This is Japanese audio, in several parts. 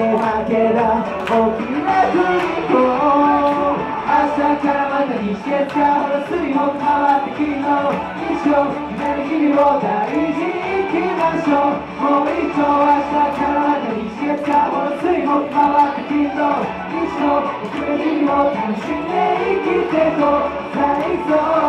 こで負けだ大きな国と明日からまた西へ使うほど水も変わって昨日一生夢の日々を大事に行きましょうもう一丁明日からまた西へ使うほど水も変わって昨日一生夢の日々を楽しんで生きてこう最高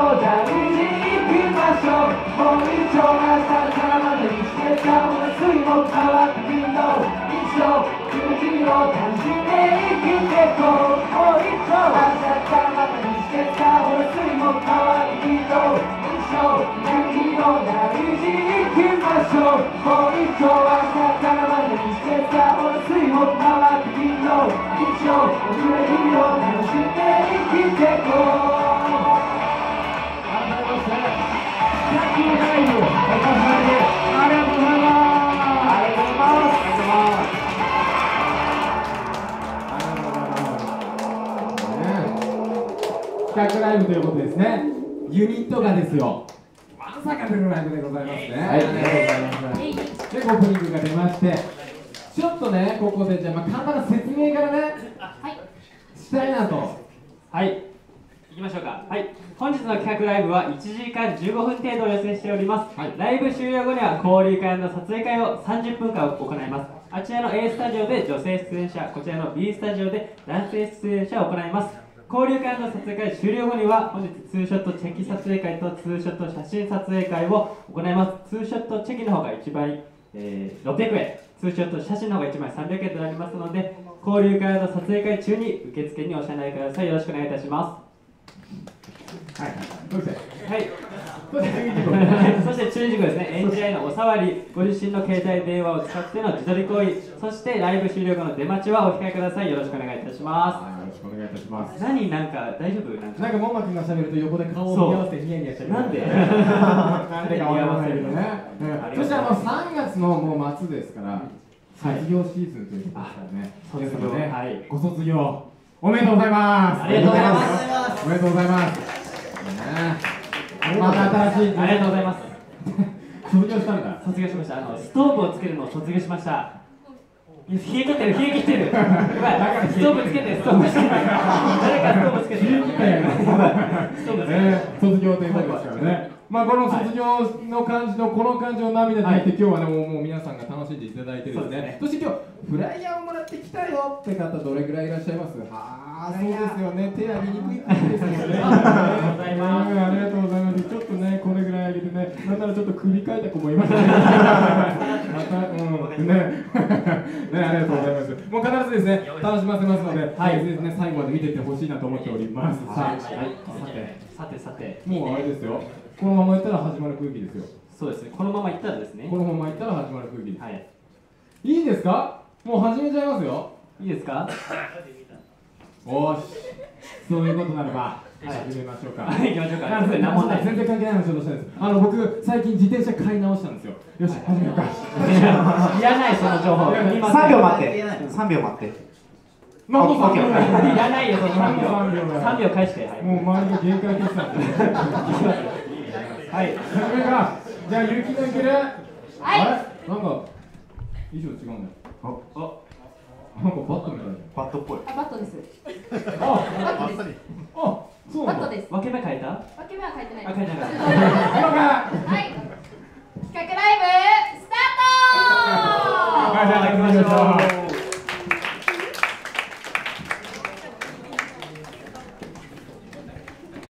を大事に行きましょうもう一丁明日からまたにしてさもの水を変わってきっと一生エネルギーを楽しんで生きてこうもう一丁明日からまたにしてさもの水も変わってきっと一生何を大事に行きましょうもう一丁朝からまでにしてたお水も変わってきっと一生遅れ日々を楽しんで生きてこう企画ライブということですね。ユニットがですよ。まさかのライブでございますね。はい。ありがとうございます。でオープニングが出まして。ちょっとねここでじゃあ、まあ、簡単な説明からね。したいなと。はい。行きましょうか。はい。本日の企画ライブは1時間15分程度を予定しております、はい。ライブ終了後には交流会の撮影会を30分間行います。あちらの A スタジオで女性出演者こちらの B スタジオで男性出演者を行います。交流会の撮影会終了後には本日ツーショットチェキ撮影会とツーショット写真撮影会を行います。ツーショットチェキの方が1倍、えー600円。ツーショット写真の方が1枚300円となりますので交流会の撮影会中に受付にお支払いください。よろしくお願いいたしますはい。どうしてはい。そして次にそして注意事項です。ね。演じ合いのお触り、ご自身の携帯電話を使っての自撮り行為、そしてライブ終了後の出待ちはお控えください。よろしくお願いいたしまはいよろしくお願いいたします。す。何なんか大丈夫？なんか？なんかもんまくんが喋ると横で顔を見合わせてニヤニヤしてるなんで？なんで？かわからないけどねそしてあの3月のもう末ですから卒業シーズンということですからね。卒業。はい。ご卒業おめでとうございます。ありがとうございます。おめでとうございます。ねまた新しいありがとうございます。卒業したんだ卒業しました。あのストーブをつけるのを卒業しました。冷え切ってる、冷え切ってる。ストーブつけて、ストーブつけて。誰かストーブつけて。冷え切ったやん卒業ということですからね。まあこの卒業の感じのこの感じの涙でいて、今日はねもうもう皆さんが楽しんでいただいてですねねそして今日フライヤーをもらってきたよって方どれぐらいいらっしゃいます？はあそうですよね 手上げにくいですよね なんならちょっと首かいた子もいましたね。またうんね。ねありがとうございます。もう必ずですね楽しませますので、はい。ぜひですね最後まで見てってほしいなと思っております。さあ、はい、さて、さてさて、もうあれですよ。このままいったら始まる空気ですよ。そうですね、このままいったらですね。こ、のままいったら始まる空気です。はい、いいですか？もう始めちゃいますよ。いいですか？おーし。そういうことならば、はい始めましょうか。はい、行きましょうか。なんで何もない。全然関係ない話をしたんです。あの僕最近自転車買い直したんですよ。よし始めようか。いらない、その情報。今3秒待って3秒待ってまあもう3秒いらないよ、その3秒。3秒3秒返して。はい。もう周りが限界決算で。はい。始めか。じゃあ雪のいける？はい。あれ？なんか衣装違うんだよ。あなんかバットみたいな。バットっぽいあ、バットです。あ、バットです。